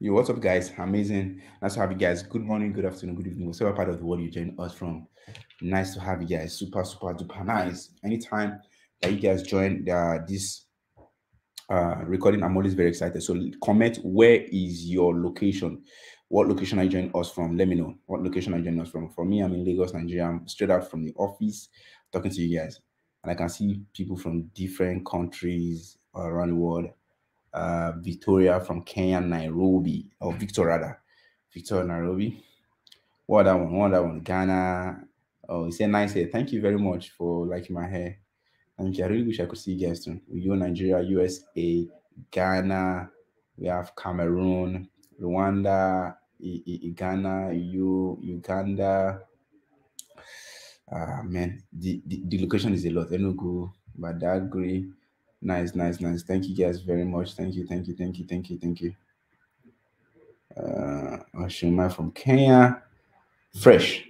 Yo, what's up, guys? Amazing. Nice to have you guys. Good morning, good afternoon, good evening. Whatever part of the world you join us from. Nice to have you guys. Super, super duper nice. Anytime that you guys join this uh, recording, I'm always very excited. So comment where is your location? What location are you joining us from? Let me know. What location are you joining us from? For me, I'm in Lagos, Nigeria. I'm straight out from the office talking to you guys. And I can see people from different countries around the world uh, Victoria from Kenya, Nairobi, or Victor rather, Victor Nairobi. What that one? What that one? Ghana. Oh, it's a nice hair. Thank you very much for liking my hair. Thank you. I really wish I could see you guys soon. We go Nigeria, USA, Ghana. We have Cameroon, Rwanda, I I Ghana, U Uganda. Ah man, the, the, the location is a lot. Enugu, Badagry, Nice, nice, nice. Thank you guys very much. Thank you, thank you, thank you, thank you, thank you. Uh, Oshima from Kenya. Fresh.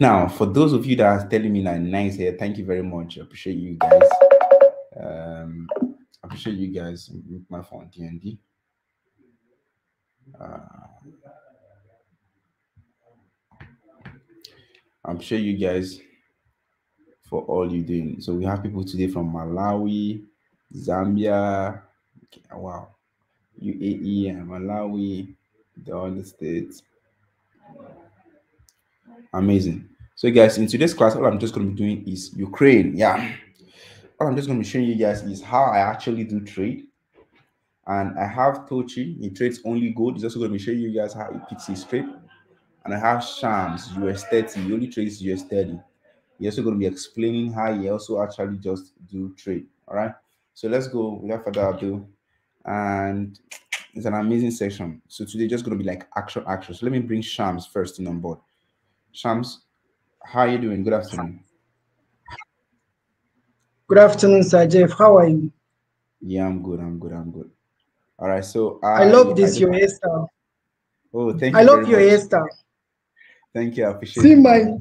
Now, for those of you that are telling me that nice here, thank you very much. I appreciate you guys. Um, I appreciate you guys. My phone DND. Uh, I'm sure you guys for all you're doing. So we have people today from Malawi, Zambia, wow, UAE and Malawi, the other states. Amazing. So, guys, in today's class, all I'm just going to be doing is Ukraine. Yeah. All I'm just going to be showing you guys is how I actually do trade. And I have Tochi, he trades only gold. He's also going to be showing you guys how he picks his trade. And I have Shams, US 30. He only trades US 30. He's also going to be explaining how he also actually just do trade. All right. So let's go without further ado. And it's an amazing session. So today just going to be like action, action. So let me bring Shams first in on board. Shams, how are you doing? Good afternoon. Good afternoon, Sir Jeff. How are you? Yeah, I'm good. I'm good. I'm good. All right. So I, I love this I, your hairstyle. Oh, thank you. I love your hairstyle. Thank you. I appreciate See my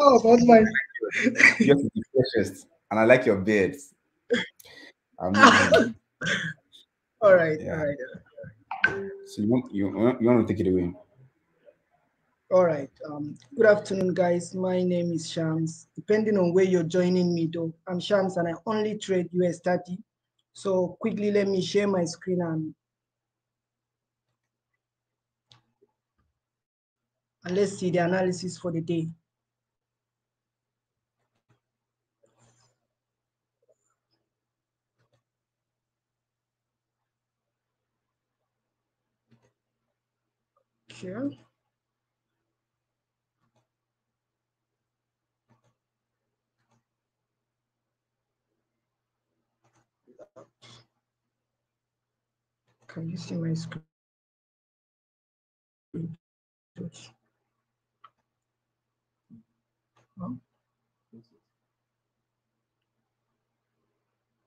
oh about my you're the freshest. And I like your all right, yeah. all right. So you want you, you want to take it away? All right. Um, good afternoon, guys. My name is Shams. Depending on where you're joining me, though, I'm Shams and I only trade US 30. So quickly, let me share my screen and, and let's see the analysis for the day. Here. Can you see my screen?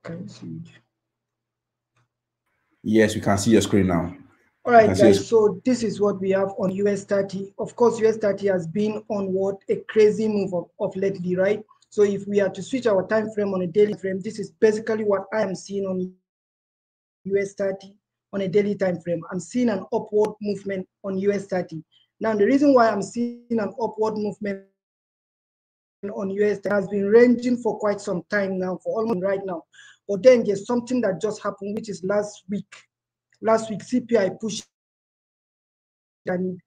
Can you see it? Yes, we can see your screen now. All right, guys, so this is what we have on US 30. Of course, US 30 has been on what a crazy move of, of lately, right? So if we are to switch our time frame on a daily frame, this is basically what I am seeing on US 30 on a daily time frame. I'm seeing an upward movement on US 30. Now, the reason why I'm seeing an upward movement on US has been ranging for quite some time now, for almost right now. But then there's something that just happened, which is last week Last week, CPI pushed and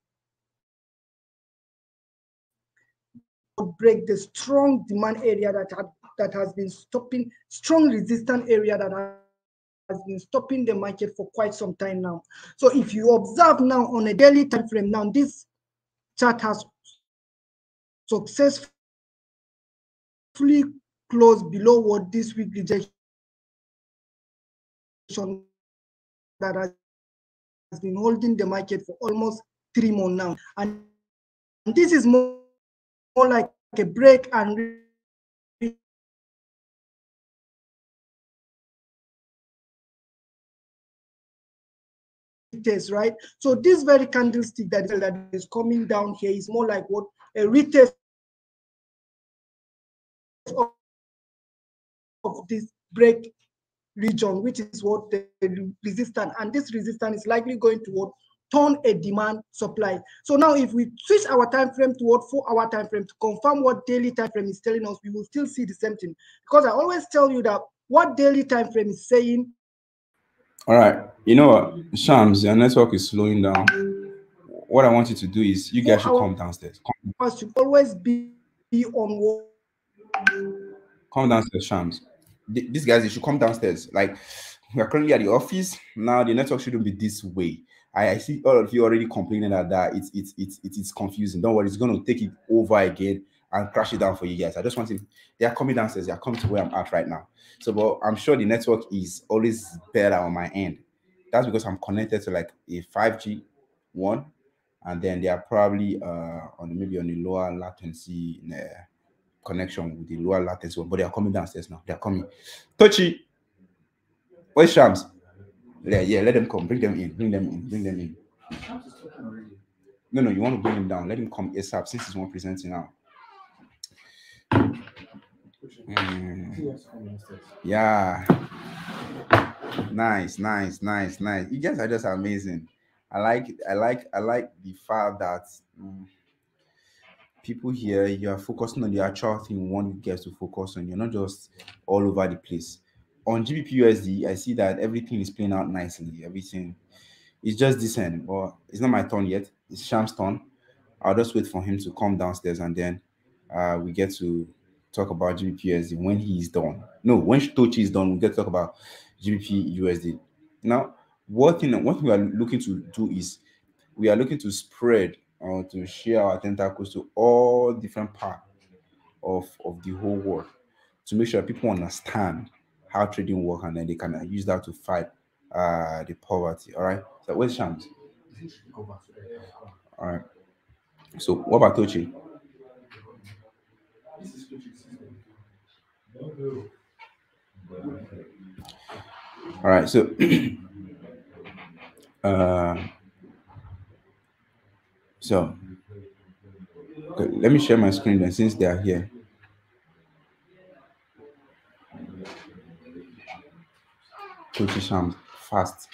break the strong demand area that had, that has been stopping, strong resistance area that has been stopping the market for quite some time now. So if you observe now on a daily time frame, now this chart has successfully closed below what this week rejection that has been holding the market for almost three months now. And this is more, more like a break and test, right? So this very candlestick that is, coming down here is more like what a retest of this break region, which is what the resistance, and this resistance is likely going to turn a demand supply. So now if we switch our time frame to what four hour time frame to confirm what daily time frame is telling us, we will still see the same thing. Because I always tell you that what daily time frame is saying. All right. You know what, Shams, your network is slowing down. What I want you to do is you guys should come downstairs. Come. should always be, be on what come downstairs, Shams. These guys, they should come downstairs. Like we are currently at the office. Now the network shouldn't be this way. I, I see all of you already complaining that, that it's it's it's it's confusing. Don't worry, it's gonna take it over again and crash it down for you guys. I just want to they are coming downstairs, they are coming to where I'm at right now. So but I'm sure the network is always better on my end. That's because I'm connected to like a 5G one, and then they are probably uh on maybe on a lower latency uh, connection with the lower latency one, but they are coming downstairs now. They are coming. Tochi, where's Shams? Yeah, yeah, let them come. Bring them in. Bring them in. Bring them in. No, no, you want to bring him down. Let him come ASAP since he's one presenting now. Mm. Yeah. Nice, nice, nice, nice. You guys are just amazing. I like I like I like the fact that um, people here you are focusing on the actual thing you want you guys to focus on. You're not just all over the place on GBP USD, I see that everything is playing out nicely. Everything is just decent, but it's not my turn yet. It's Sham's turn. I'll just wait for him to come downstairs and then uh, we get to talk about GBP USD when he's done. No, when Tochi is done, we get to talk about GBP USD. Now, what thing what we are looking to do is we are looking to spread or to share our tentacles to all different parts of, of the whole world to make sure people understand how trading work and then they can use that to fight uh the poverty all right so where's shams? All right so what about tochi? All right so uh so okay, let me share my screen then since they are here Coach fast.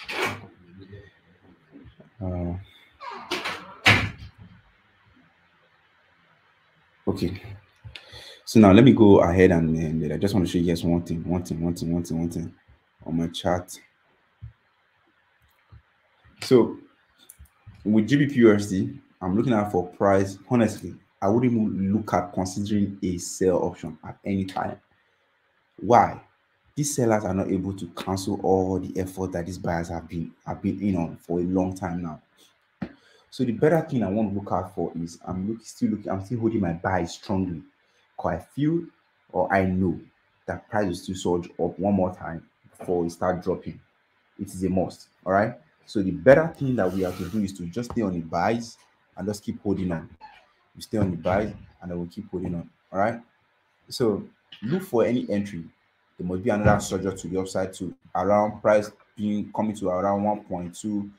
Uh, okay. So now let me go ahead and, I just want to show you guys one thing, one thing, one thing, one thing, one thing on my chart. So with GBP USD, I'm looking at for price. Honestly, I wouldn't even look at considering a sell option at any time. Why? these sellers are not able to cancel all the effort that these buyers have been have been in on for a long time now. So the better thing I want to look out for is I'm look, still looking, I'm still holding my buy strongly. Because I feel or I know that price will still surge up one more time before it start dropping. It is a must. All right. So the better thing that we have to do is to just stay on the buys and just keep holding on. We stay on the buy and then we'll keep holding on. All right. So look for any entry there must be another surge to the upside to around price being coming to around 1.2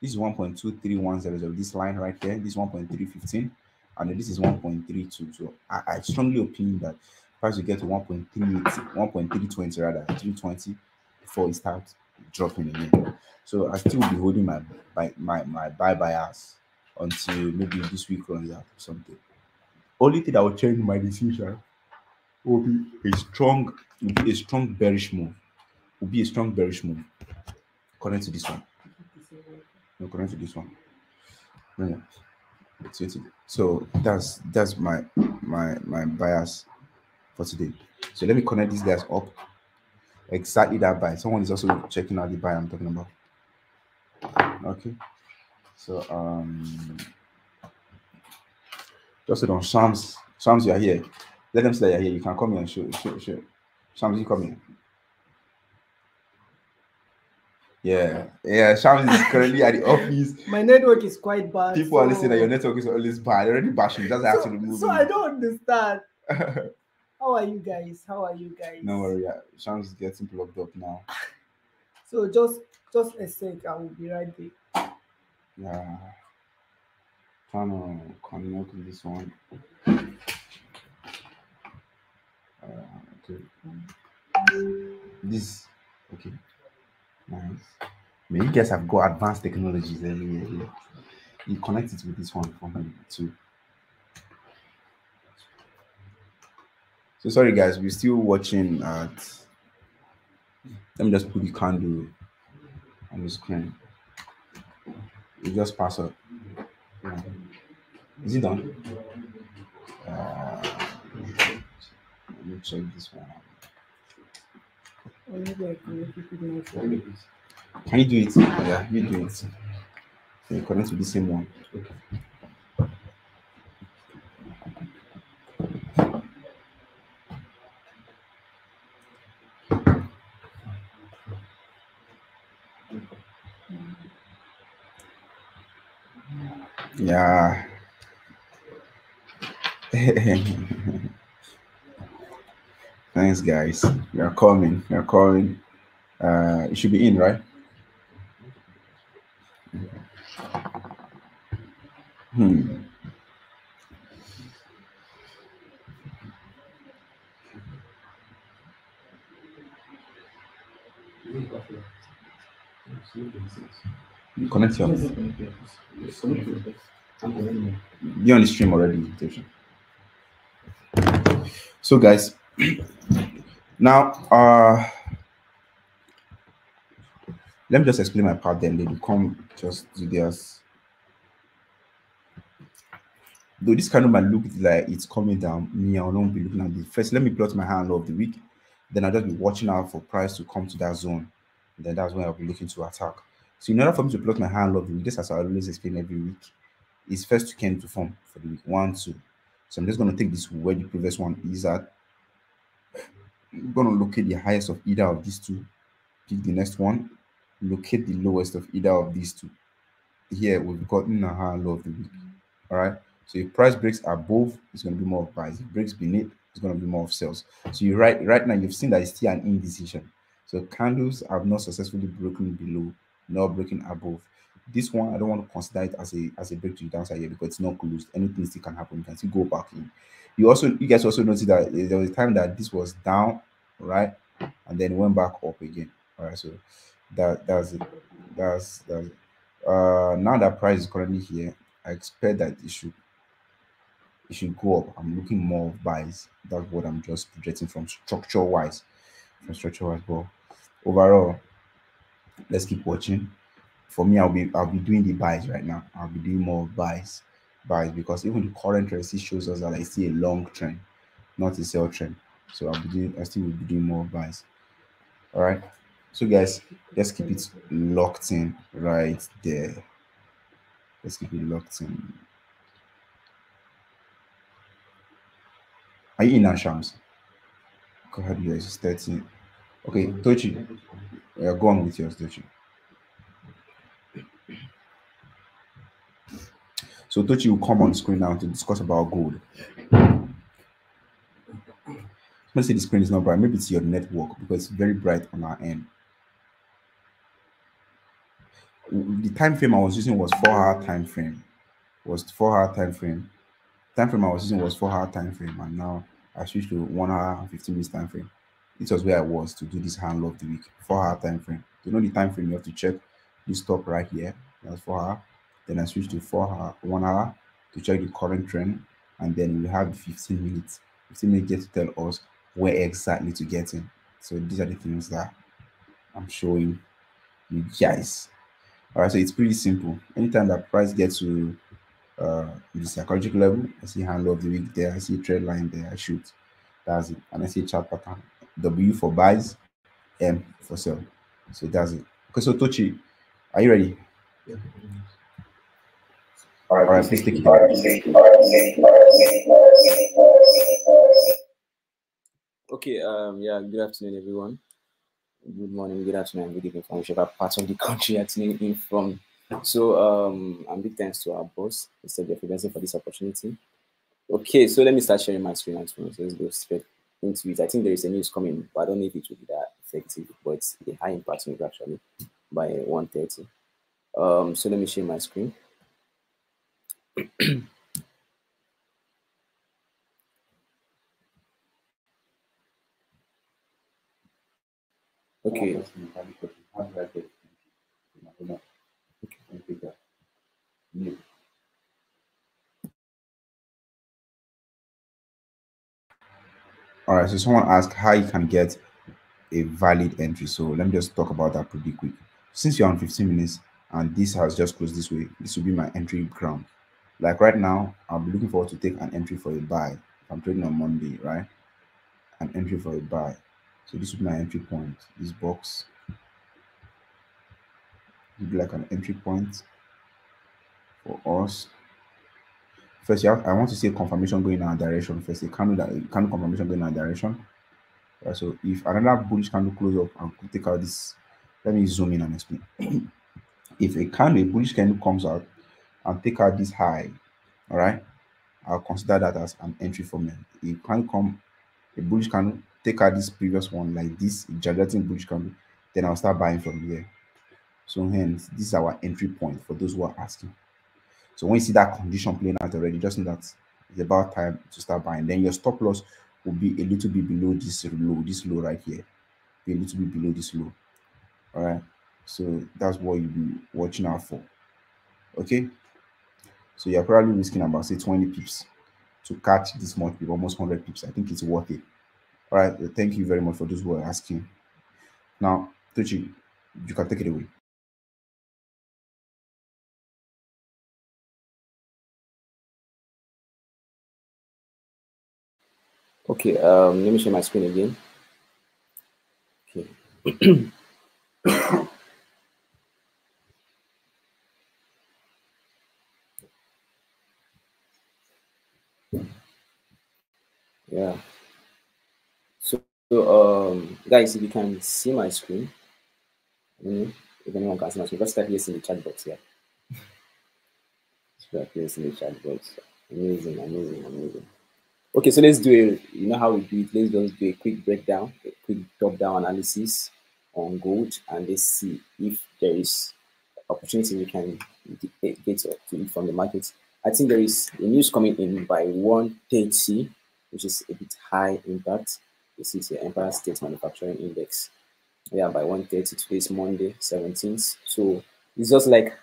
this is 1.2310 this line right here this 1.315 and this is 1.32 so I, I strongly opinion that price will get to 1.38 1.320 rather 320 before it starts dropping again so i still be holding my my my, my buy bias until maybe this week runs out or something only thing that will change my decision will be a strong will be a strong bearish move. Will be a strong bearish move. According to this one. No, according to this one. Yeah. So that's that's my my my bias for today. So let me connect these guys up. Exactly that buy. Someone is also checking out the buy I'm talking about. Okay. So um just on Shams. Shams, you are here. Let them say you're here. You can come here and show, show, show. Shams, you come here. Yeah, yeah. Shams is currently at the office. My network is quite bad. People so... are listening that your network is always bad. Already bashing. That's so, have to remove. So I don't understand. How are you guys? How are you guys? No worry. Yeah. Shams is getting plugged up now. So just just a sec. I will be right there. Yeah. Trying to connect this one. okay. This okay. Nice. Man, you guys have got advanced technologies everywhere here. you connect it with this one for me too. So sorry guys, we're still watching at let me just put the candle on the screen. You just pass up. Is it done? Uh, let me check this one. Can you do it? Yeah, you do it. So you connect to the same one. Yeah. Thanks, guys. Are coming. Are coming. Uh, it should be in, right? Hmm. Connect your. You're on the stream already. So, guys, now uh let me just explain my part then they will come just to theirs. Though this kind of might look like it's coming down me i not be looking at the first let me plot my hand of the week then i'll just be watching out for price to come to that zone. Then that's when i'll be looking to attack. So in order for me to plot my hand of the week this as i always explain every week is first to came to form for the week one two so i'm just going to take this where the previous one is at I'm going to locate the highest of either of these two pick the next one locate the lowest of either of these two. Here we've gotten a high low of the week. All right. So if price breaks above, it's going to be more of buys. If breaks beneath, it's going to be more of sales. So you right right now you've seen that it's still an indecision. So candles have not successfully broken below, nor broken above. This one I don't want to consider it as a as a break to the downside here because it's not closed. Anything still can happen. You can still go back in. You also you guys also notice that there was a time that this was down, right, and then went back up again. All right. So that that's it. That's that's it. Uh, now that price is currently here, I expect that it should it should go up. I'm looking more of buys. That's what I'm just projecting from structure wise, from structure wise. But overall, let's keep watching. For me, I'll be I'll be doing the buys right now. I'll be doing more buys, buys because even the current trend shows us that I see a long trend, not a sell trend. So I'll be doing I still will be doing more buys. All right. So guys, let's keep it locked in right there. Let's keep it locked in. Are you in now, Shams? Go ahead, guys. It's 13. Okay, Tochi. Yeah, go on with yours, Tochi. So Tochi will come on screen now to discuss about gold. Let's say the screen is not bright. Maybe it's your network because it's very bright on our end the time frame I was using was four hour time frame. Was four hour time frame. Time frame I was using was four hour time frame, and now I switched to one hour and 15 minutes time frame. This was where I was to do this handle of the week. Four hour time frame. You know the time frame you have to check this stop right here. That's four hour. Then I switch to four hour, one hour to check the current trend, and then we have 15 minutes. 15 minutes to tell us where exactly to get in. So these are the things that I'm showing you guys. All right, so it's pretty simple. Anytime that price gets to uh, the psychological level, I see handle of the week there, I see trend line there, I shoot. That's it. And I see chart pattern. W for buys, M for sell. So that's it. Okay, so Tochi, are you ready? Yeah. Okay, um, yeah, good afternoon, everyone good morning, good afternoon, good evening from whichever part of the country you're tuning in from. So um, I'm big thanks to our boss, Mr. Jeffrey Benson, for this opportunity. Okay, so let me start sharing my screen once. Let's go straight into it. I think there is a news coming, but I don't know if it will be that effective, but a high impact news actually by 1.30. Um, so let me share my screen. okay. All right, so someone asked how you can get a valid entry. So let me just talk about that pretty quick. Since you're on 15 minutes and this has just closed this way, this will be my entry ground. Like right now, I'll be looking forward to take an entry for a buy. I'm trading on Monday, right? An entry for a buy. So this will be my entry point. This box would be like an entry point for us. First, you have, I want to see a confirmation going in our direction. First, a candle that a candle confirmation going in our direction. Right, so if another bullish candle close up and take out this, let me zoom in and explain. if a candle, a bullish candle comes out and take out this high, all right, I'll consider that as an entry for me. It can come a bullish candle, take out this previous one like this, gigantic bullish candle, then I'll start buying from here. So hence, this is our entry point for those who are asking. So when you see that condition playing out already, just know that it's about time to start buying. Then your stop loss will be a little bit below this low, this low right here. Be a little bit below this low. All right. So that's what you'll be watching out for. Okay. So you're probably risking about say 20 pips to catch this much almost 100 pips. I think it's worth it. All right. Thank you very much for those who are asking. Now, Tochi, you can take it away. Okay, um, let me share my screen again. Okay. yeah. So, um, guys, if you can see my screen, mm, if anyone can see my screen, just type yes in the chat box here. type yes in the chat box. Amazing, amazing, amazing. Okay, so let's do a, you know how we do it. Let's just do a quick breakdown, a quick top-down analysis on gold, and let's see if there is opportunity we can get to it from the market. I think there is a news coming in by 130, which is a bit high impact. This is the Empire State Manufacturing Index. Yeah, by 130 today is Monday, 17th. So it's just like a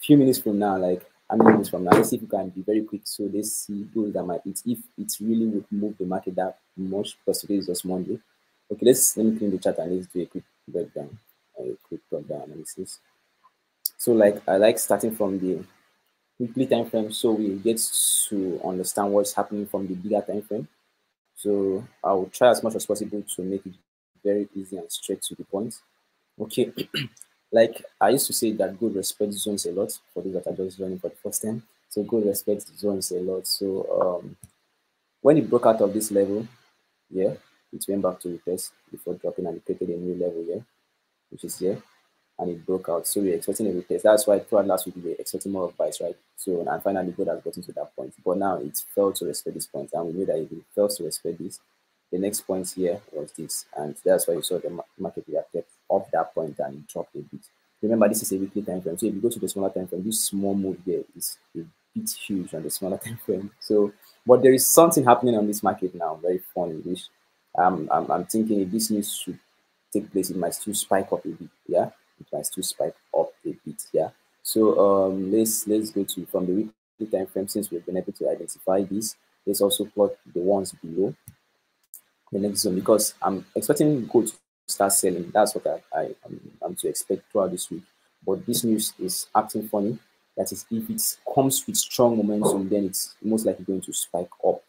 few minutes from now, like how many minutes from now? Let's see if we can be very quick. So let's see those that might it if it really would move the market that much because today is just Monday. Okay, let's let me clean the chart and let's do a quick breakdown, a quick breakdown analysis. So like I like starting from the weekly time frame so we get to understand what's happening from the bigger time frame. So I will try as much as possible to make it very easy and straight to the point. Okay, like I used to say that gold respects zones a lot for those that are just joining for the first time. So gold respects zones a lot. So um, when it broke out of this level, yeah, it went back to retest before dropping and created a new level here, which is here, and it broke out. So we're expecting a retest. That's why throughout last week we were expecting more of buys, right? So and finally gold has gotten to that point. But now it failed to respect this point, and we knew that if it fails to respect this, the next point here was this, and that's why you saw the market reacted off that point and drop a bit. Remember, this is a weekly time frame. So if you go to the smaller time frame, this small move here is a bit huge on the smaller time frame. So, but there is something happening on this market now, very funny, which um, I'm, I'm thinking if this news should take place, it might still spike up a bit. Yeah, it might still spike up a bit. Yeah. So um, let's let's go to from the weekly time frame since we've been able to identify this. Let's also plot the ones below the next zone because I'm expecting gold to start selling. That's what I, I am I'm to expect throughout this week. But this news is acting funny. That is, if it comes with strong momentum, then it's most likely going to spike up.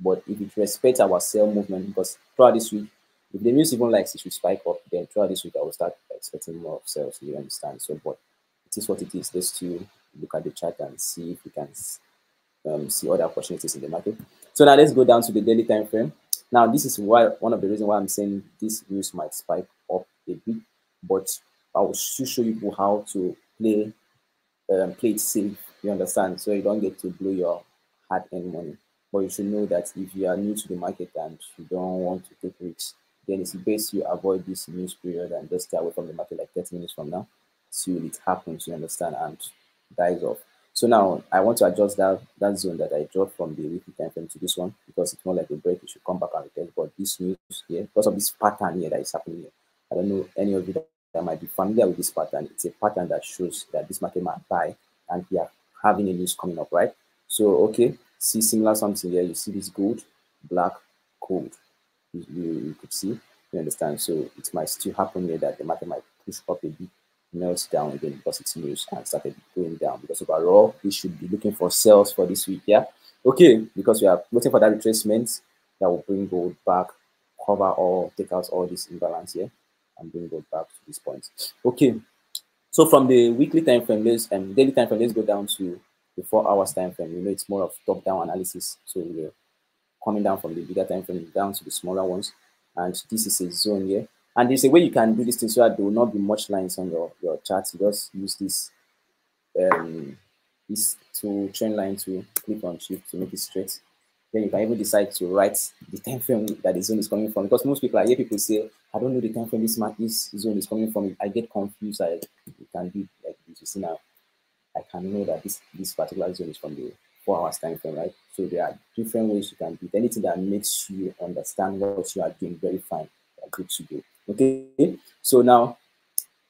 But if it respects our sell movement, because throughout this week, if the news even likes it should spike up, then throughout this week I will start expecting more of sales. You understand? So, but it is what it is. Let's still look at the chart and see if we can um, see other opportunities in the market. So now let's go down to the daily time frame. Now, this is why one of the reasons why I'm saying this news might spike up a bit, but I will still show you how to play um, play it safe. You understand? So you don't get to blow your hard-earned money. But you should know that if you are new to the market and you don't want to take risks, then it's best you avoid this news period and just stay away from the market like 30 minutes from now till it happens. You understand? And dies off. So now I want to adjust that, that zone that I dropped from the weekly time frame to this one because it's more like a break. It should come back and retest. But this news here, because of this pattern here that is happening here, I don't know any of you that, that might be familiar with this pattern. It's a pattern that shows that this market might buy and we are having a news coming up, right? So, okay, see similar something here. You see this gold, black, gold. You, could see. You understand? So it might still happen here that the market might push up a bit, melt down again because it's news and started going down. Because overall, we should be looking for sales for this week. Yeah. Okay. Because we are waiting for that retracement that will bring gold back, cover all, take out all this imbalance here, and bring gold back to this point. Okay. So from the weekly time frame, let's and um, daily time frame, let's go down to the four hours time frame. You know, it's more of top-down analysis. So we're coming down from the bigger time frame down to the smaller ones. And this is a zone here. And there's a way you can do this thing so that there will not be much lines on your, your chart. You just use this um this to trend line to click on shift to make it straight. Then you can even decide to write the time frame that the zone is coming from. Because most people I hear people say, I don't know the time frame this this zone is coming from. I get confused. I you can do like this. You see now I can know that this, this particular zone is from the four hours time frame, right? So there are different ways you can do it. Anything that makes you understand what you are doing very fine, good to go. Okay, so now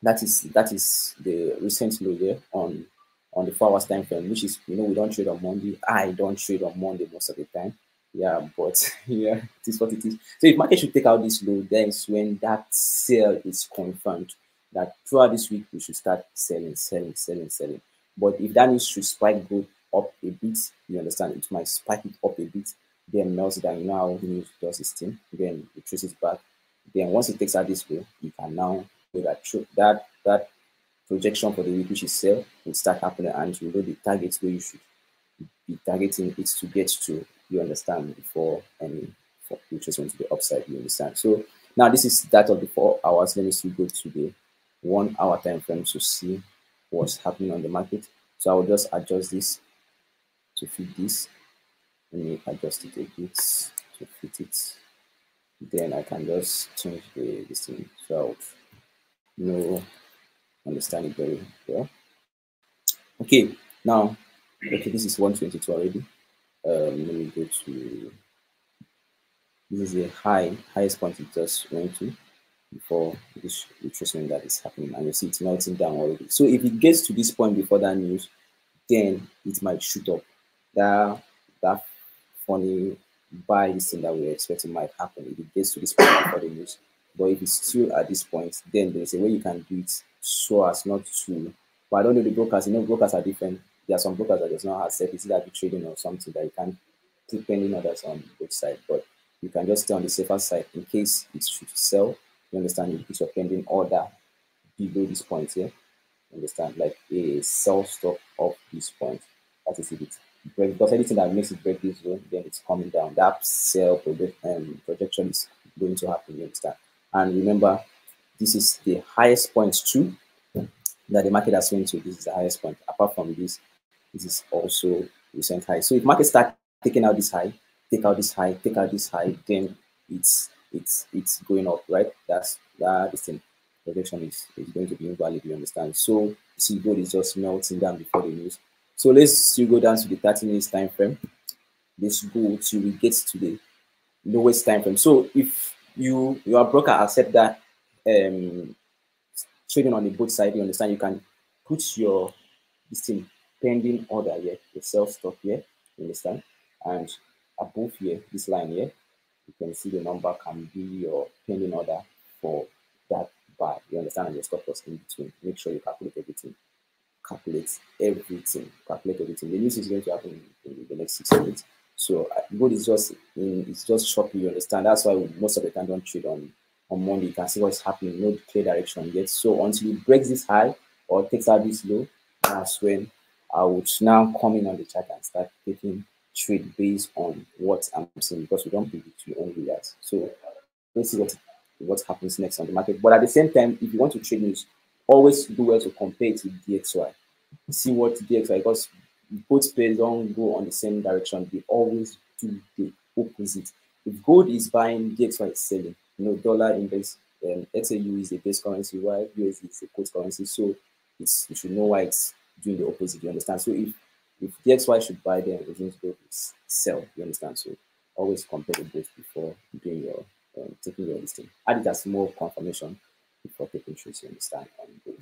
that is that is the recent low here on on the four hours time frame, which is you know we don't trade on Monday. I don't trade on Monday most of the time. Yeah, but yeah, it is what it is. So if market should take out this low, then it's when that sale is confirmed that throughout this week we should start selling, selling, selling, selling. But if that needs to spike go up a bit, you understand, it might spike it up a bit, then melts down. You know how news does this thing, then it traces back. Then once it takes out this way, you can now do that that that projection for the week which is sell will start happening and you know the targets where you should be targeting it to get to, you understand, before any for retracement to the upside, you understand. So now this is that of the four hours. Let me see go to the one hour time frame to see what's happening on the market. So I will just adjust this to fit this. Let me adjust it a bit to fit it. Then I can just change the this thing I would understand it very well. Okay, now okay, this is 122 already. Um, let me go to this is the high highest point it just went to before this retracement that is happening and you see it's melting down already. So if it gets to this point before that news, then it might shoot up. That that funny buy thing that we are expecting might happen if it gets to this point for the news. But if it's still at this point, then there's a way you can do it so as not to. But I don't know the brokers. You know, brokers are different. There are some brokers that does not have set. It's either trading or something that you can keep pending others on both sides. But you can just stay on the safer side in case it should sell you understand? You put your pending order below this point here. You understand? Like a sell stop of this point. That is it. Because anything that makes it break this zone, then it's coming down. That sell project, um, projection is going to happen. You understand? And remember, this is the highest point too that the market has went to. This is the highest point. Apart from this, this is also recent high. So if market start taking out this high, take out this high, take out this high, then it's it's it's going up, right? That's that is thing. Projection is, is going to be invalid, you understand? So see gold is just melting down before the news. So let's still go down to the 30 minutes time frame. Let's go till we get to the lowest time frame. So if you your broker accept that um trading on the both side, you understand you can put your this thing pending order here, the sell stop here, you understand? And above here, this line here, you can see the number can be your pending order for that buy. You understand? And your stop loss in between. Make sure you calculate everything. Calculate everything. Calculate everything. The news is going to happen in the next six minutes. So uh, gold is just it's just choppy. You understand? That's why most of the time don't trade on on Monday. You can see what's happening. No clear direction yet. So until it breaks this high or takes out this low, that's when I would now come in on the chart and start taking trade based on what I'm seeing because we don't predict, we only react. So let's see what what happens next on the market. But at the same time, if you want to trade news, always do well to compare it with DXY. See what DXY because both pairs don't go on the same direction. They always do the opposite. If gold is buying, DXY is selling. You know, dollar index, um, XAU is the base currency, while USD is the quote currency. So it's you should know why it's doing the opposite. You understand? So if if DXY should buy, then Resumes Growth is sell. You understand? So always compare the both before doing your um, taking your listing. Add it as more confirmation before people should to understand um,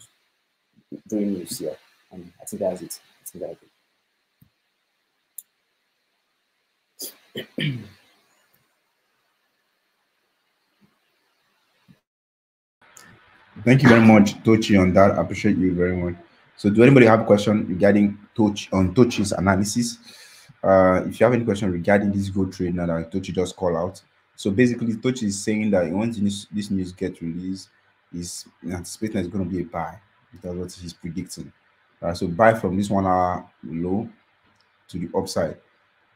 doing this here. And I think that's it. I think that's it. Thank you very much, Tochi, on that. I appreciate you very much. So, do anybody have a question regarding Touch on Tochi's analysis? Uh, if you have any question regarding this gold trade now that Tochi just called out, so basically Tochi is saying that once this news gets released, is anticipating it's going to be a buy. That's what he's predicting. Uh, so buy from this one hour low to the upside.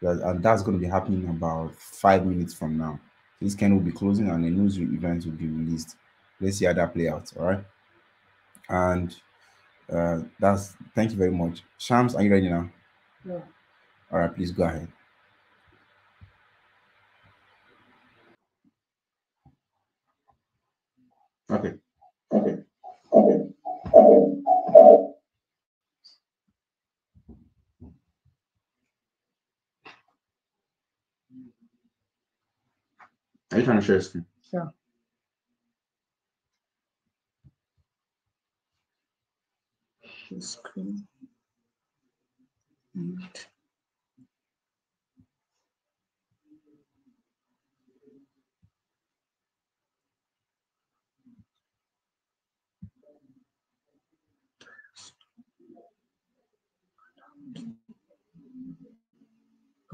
And that's going to be happening about five minutes from now. This can will be closing and the news event will be released. Let's see how that play out. All right. And uh, that's thank you very much. Shams, are you ready now? Yeah. All right, please go ahead. Are you trying to share screen? Yeah. Screen. Mute.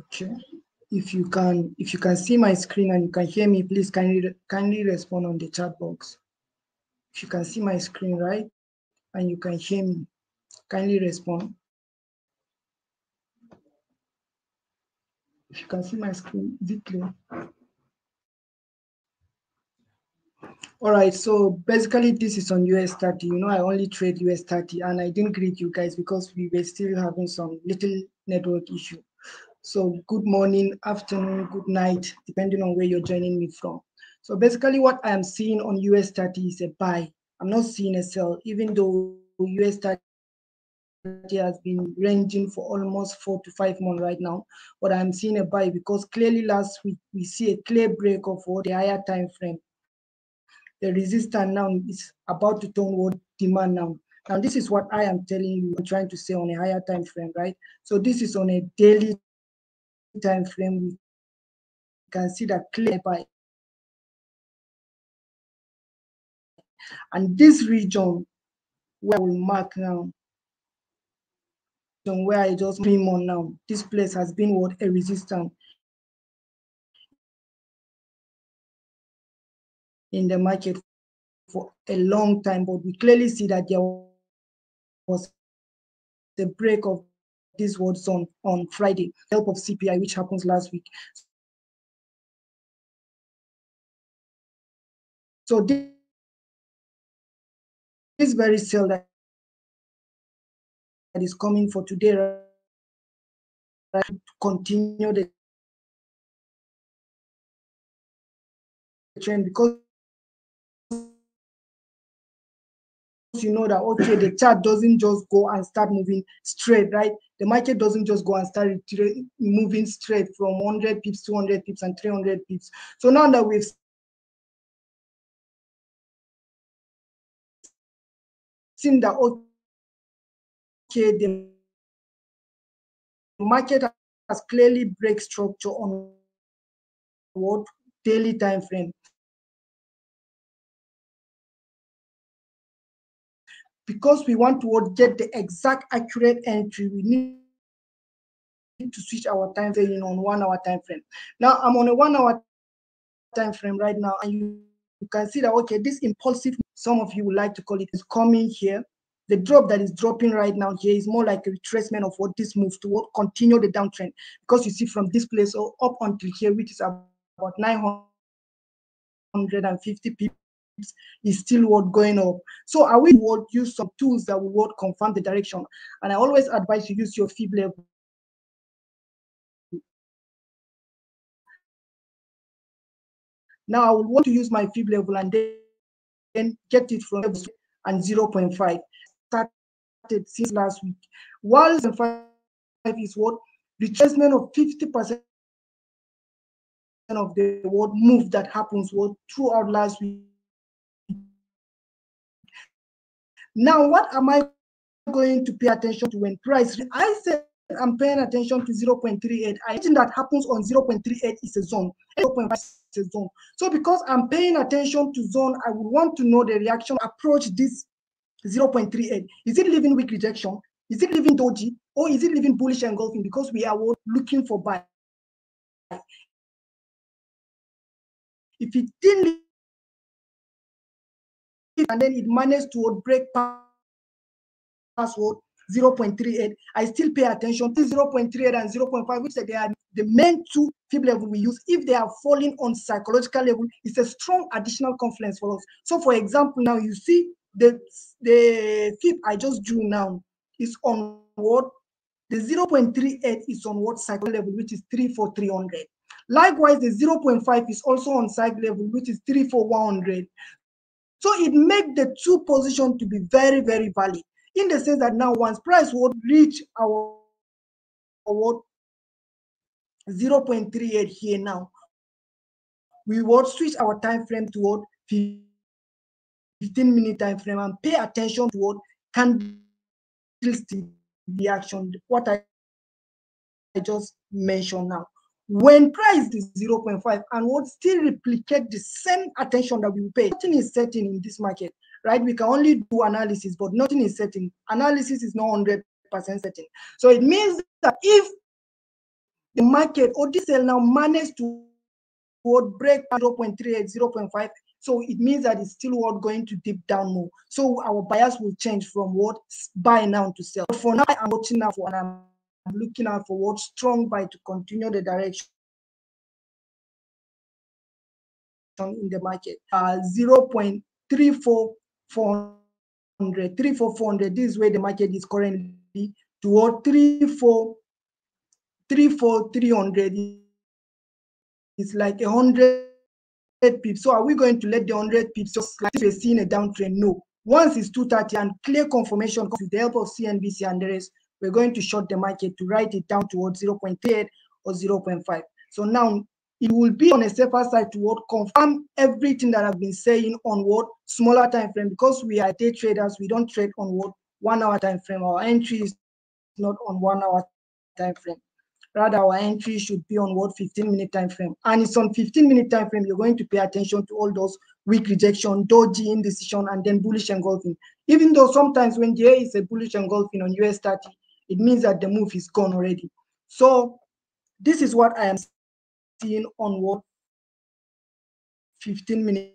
Okay. If you can, if you can see my screen and you can hear me, please kindly kindly respond on the chat box. If you can see my screen, right, and you can hear me, kindly respond. If you can see my screen, is it clear? All right, so basically this is on US 30. You know, I only trade US 30 and I didn't greet you guys because we were still having some little network issue. So good morning, afternoon, good night, depending on where you're joining me from. So basically what I am seeing on US 30 is a buy. I'm not seeing a sell, even though US 30 has been ranging for almost four to five months right now. But I'm seeing a buy because clearly last week we see a clear break of what the higher time frame. The resistance now is about to turn what demand now. And this is what I am telling you, I'm trying to say on a higher time frame, right? So this is on a daily time frame. We can see that clear by. And this region where we mark now, where I just bring on now, this place has been what a resistance in the market for a long time, but we clearly see that there was the break of this words on, on Friday, help of CPI, which happens last week. So this, this very sale that is coming for today right, to continue the trend because you know that okay the chart doesn't just go and start moving straight right? The market doesn't just go and start moving straight from 100 pips 200 pips and 300 pips. So now that we've seen that okay the market has clearly break structure on what daily time frame because we want to get the exact accurate entry, we need to switch our time frame on one hour time frame. Now I'm on a one hour time frame right now, and you, you can see that okay, this impulsive, some of you would like to call it, is coming here. The drop that is dropping right now here is more like a retracement of what this move to continue the downtrend because you see from this place oh, up until here, which is about 950 people is still what going up. So I will use some tools that will what confirm the direction. And I always advise you use your fib level. Now I will want to use my fib level and then get it from and 0.5. Started since last week. While 5 is what retracement of 50% of the what move that happens what throughout last week now, what am I going to pay attention to when price? I said I'm paying attention to 0.38. I think that happens on 0.38 is a zone, 0.5 is a zone. So because I'm paying attention to zone, I would want to know the reaction approach this 0.38. Is it leaving weak rejection? Is it leaving doji? Or is it leaving bullish engulfing? Because we are looking for buy. If it didn't and then it managed to break password 0.38, I still pay attention to 0.38 and 0.5, which they are the main two fib level we use. If they are falling on psychological level, it's a strong additional confidence for us. So for example, now you see the, the fib I just drew now is on what? The 0.38 is on what cycle level, which is 3 for 300. Likewise, the 0.5 is also on cycle level, which is 3 for 100. So it makes the two positions to be very, very valid in the sense that now once price would reach our, our 0.38 here now, we would switch our time frame toward 15 minute time frame and pay attention to what candlestick reaction, what I, I just mentioned now. When price is 0.5 and would still replicate the same attention that we pay, nothing is certain in this market right? We can only do analysis, but nothing is certain. Analysis is not 100% certain. So it means that if the market or this sell now managed to would break 0.38, 0.5, so it means that it's still what going to dip down more. So our bias will change from what buy now to sell. But for now, I'm watching now for I'm looking out for what strong buy to continue the direction in the market. Uh, 0.34 400, 3 for 400. This is where the market is currently toward 3 for 3 for 300. It's like a hundred pips. So are we going to let the 100 pips just like we're seeing a downtrend? No. Once it's 230 and clear confirmation with the help of CNBC and the rest, we're going to short the market to write it down towards 0.8 or 0.5. So now it will be on a safer side to what confirm everything that I've been saying on what smaller time frame because we are day traders we don't trade on what one hour time frame our entry is not on one hour time frame rather our entry should be on what 15 minute time frame and it's on 15 minute time frame you're going to pay attention to all those weak rejection doji indecision and then bullish engulfing. Even though sometimes when there is a bullish engulfing on us 30 it means that the move is gone already so this is what i am seeing on what 15 minute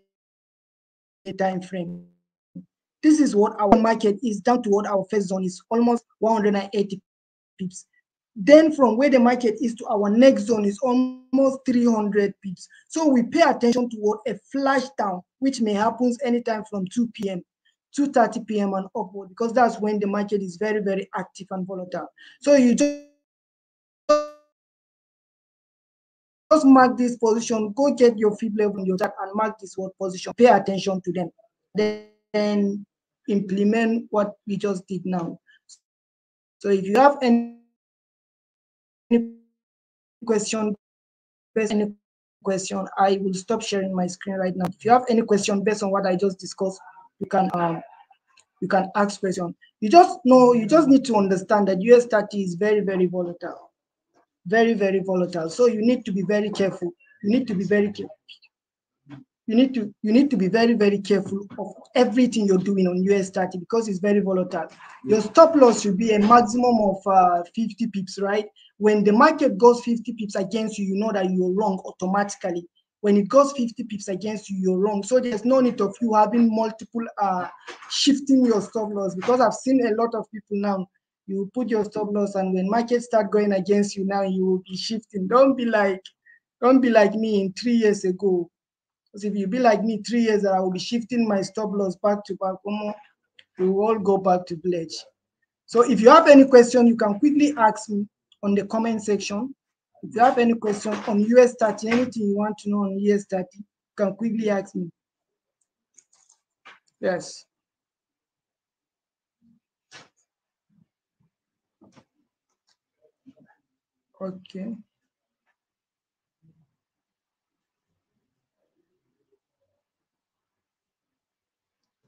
time frame. This is what our market is down to what our first zone is almost 180 pips. Then from where the market is to our next zone is almost 300 pips. So we pay attention to what a flash down, which may happen anytime from 2 p.m. 2:30 p.m. and upward, because that's when the market is very, very active and volatile. So you just just mark this position, go get your fib level in your chart and mark this word position. Pay attention to them. Then implement what we just did now. So if you have any question, any question, I will stop sharing my screen right now. If you have any question based on what I just discussed, you can um you can ask question. You just know you just need to understand that US 30 is very, very volatile very, very volatile. So you need to be very careful. You need to be very careful. You need to you need to be very, very careful of everything you're doing on US 30 because it's very volatile. Your stop loss should be a maximum of uh, 50 pips, right? When the market goes 50 pips against you, you know that you're wrong automatically. When it goes 50 pips against you, you're wrong. So there's no need of you having multiple uh shifting your stop loss because I've seen a lot of people now you put your stop loss and when markets start going against you now you will be shifting. Don't be like don't be like me in three years ago. Because if you be like me three years i will be shifting my stop loss back to back we will all go back to pledge. So if you have any question you can quickly ask me on the comment section if you have any question on us 30 anything you want to know on us 30 you can quickly ask me yes Okay.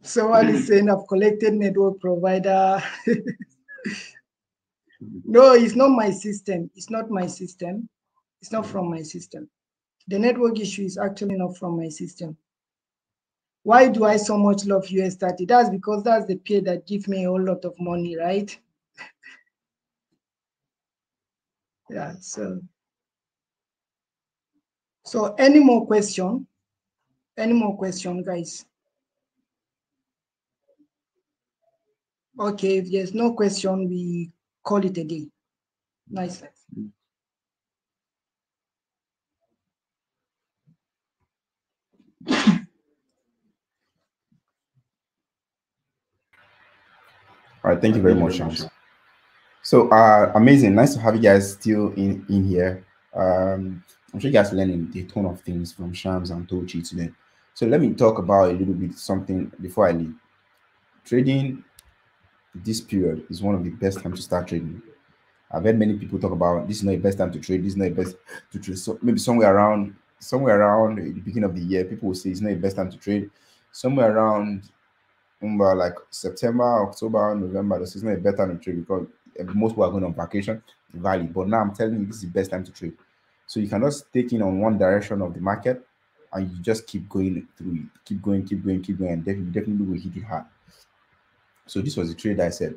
Someone is saying I've collected network provider. No, it's not my system. It's not my system. It's not from my system. The network issue is actually not from my system. Why do I so much love US 30? That's because that's the peer that gives me a whole lot of money, right? yeah, so so any more question? Any more question, guys? Okay, if there's no question, we call it a day. Nice. All right, thank you very much, Shams. So uh amazing. Nice to have you guys still in in here. Um I'm sure you guys learning a ton of things from Shams and Tochi today. So let me talk about a little bit something before I leave. Trading this period is one of the best times to start trading. I've heard many people talk about this is not the best time to trade, this is not the best to trade. So maybe somewhere around somewhere around the beginning of the year, people will say it's not the best time to trade. Somewhere around remember like September, October, November, this is not a better time to trade because eh, most people are going on vacation, Valley. But now I'm telling you, this is the best time to trade. So you cannot stick in on one direction of the market and you just keep going through it, keep going, keep going, keep going, and definitely, definitely will hit it hard. So this was the trade I said.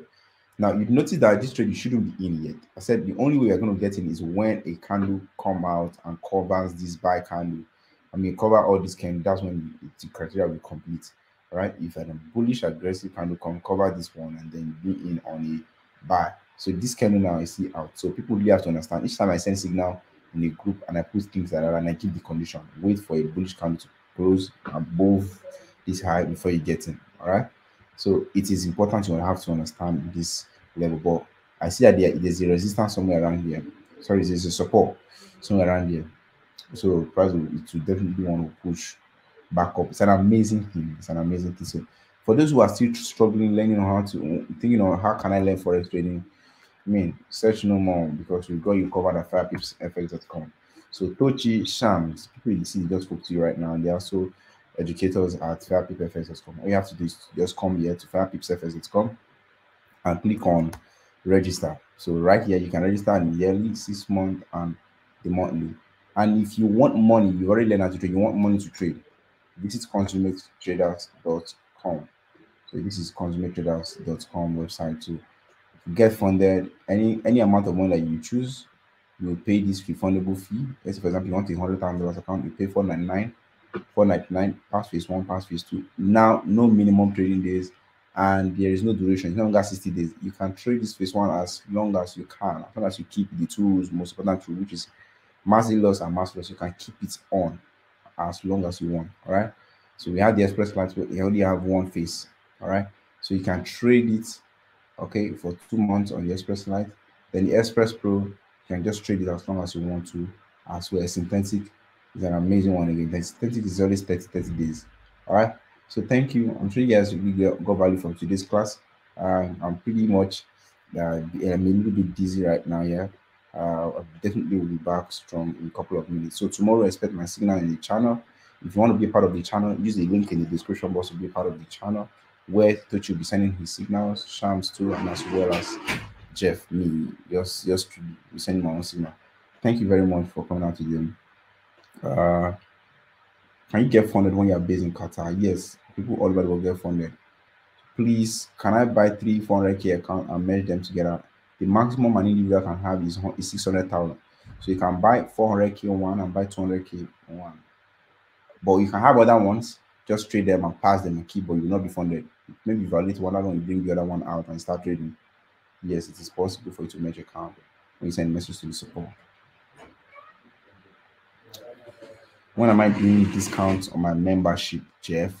Now you notice that this trade you shouldn't be in yet. I said the only way you're going to get in is when a candle come out and covers this buy candle. I mean, cover all this candle. That's when the criteria will complete right? If an bullish aggressive candle come cover this one and then be in on a buy. So this candle now I see out. So people really have to understand each time I send signal in a group and I put things like and I keep the condition. Wait for a bullish candle to close above this high before you get in. All right. So it is important you have to understand this level. But I see that there, there's a resistance somewhere around here. Sorry, there's a support somewhere around here. So price it will definitely want to push back up. It's an amazing thing. It's an amazing thing. So for those who are still struggling, learning how to thinking on how can I learn forex trading, I mean, search no more because we've got you covered at firepipsfx.com. So Tochi Shams, people you see just spoke to you right now, and they're also educators at firepipsfx.com. All you have to do is just come here to firepipsfx.com and click on register. So right here you can register in yearly, six month, and the monthly. And if you want money, you already learned how to trade, you want money to trade, visit consummatetraders.com. So this is consummatetraders.com website to get funded. Any any amount of money that you choose, you will pay this refundable fee. Let's for example, you want a hundred thousand dollars account, you pay 499, 499, pass phase one, pass phase two. Now, no minimum trading days, and there is no duration. It's no longer 60 days. You can trade this phase one as long as you can, as long as you keep the tools, most important tool, which is massive loss and mass loss. You can keep it on as long as you want. All right. So we have the express light, we only have one phase All right. So you can trade it, okay, for two months on the express light. Then the express pro, you can just trade it as long as you want to. As well as synthetic is an amazing one again. The synthetic is always 30, 30 days. All right. So thank you. I'm sure you guys really got value from today's class. Uh, I'm pretty much uh, I'm a little bit dizzy right now. Yeah. Uh, definitely will be back strong in a couple of minutes. So tomorrow, expect my signal in the channel. If you want to be a part of the channel, use the link in the description box to be a part of the channel, where Tochi will be sending his signals, Shams too, and as well as Jeff, me, just just be sending my own signal. Thank you very much for coming out today. Uh, can you get funded when you're based in Qatar? Yes, people all over world get funded. Please, can I buy three 400k account and merge them together? the maximum an individual can have is, is 600,000. So you can buy 400k one and buy 200k one. But you can have other ones, just trade them and pass them and keep, but you will not be funded. Maybe violate one and you bring the other one out and start trading. Yes, it is possible for you to merge account when you send message to the support. When am I doing discounts on my membership, Jeff?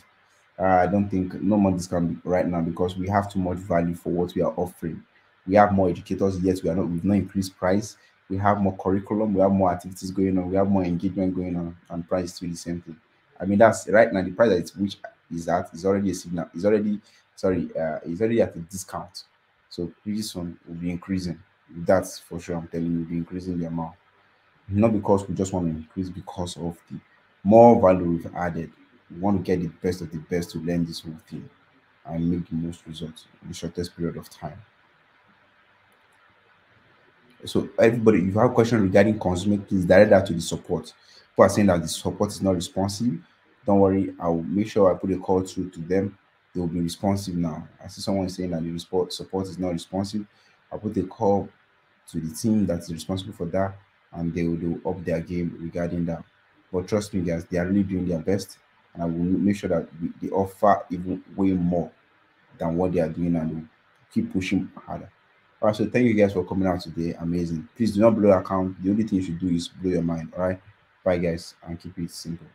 Uh, I don't think no more discount right now because we have too much value for what we are offering. We have more educators yet we are not we've not increased price. We have more curriculum we have more activities going on we have more engagement going on and price is still the same thing. I mean that's right now the price that which is that is already a signal is already sorry uh is already at a discount. So pretty soon will be increasing. That's for sure i'm telling you we'll be increasing the amount not because we just want to increase because of the more value we've added we want to get the best of the best to learn this whole thing and make the most results in the shortest period of time So everybody, if you have questions regarding Consummate, please direct that to the support. People are saying that the support is not responsive. Don't worry, I'll make sure I put a call through to them. They will be responsive now. I see someone saying that the support support is not responsive. I'll put a call to the team that is responsible for that, and they will do up their game regarding that. But trust me, guys, they are really doing their best, and I will make sure that they offer even way more than what they are doing and keep pushing harder. All right, so thank you guys for coming out today. Amazing. Please do not blow your account. The only thing you should do is blow your mind. All right. Bye, guys, and keep it simple.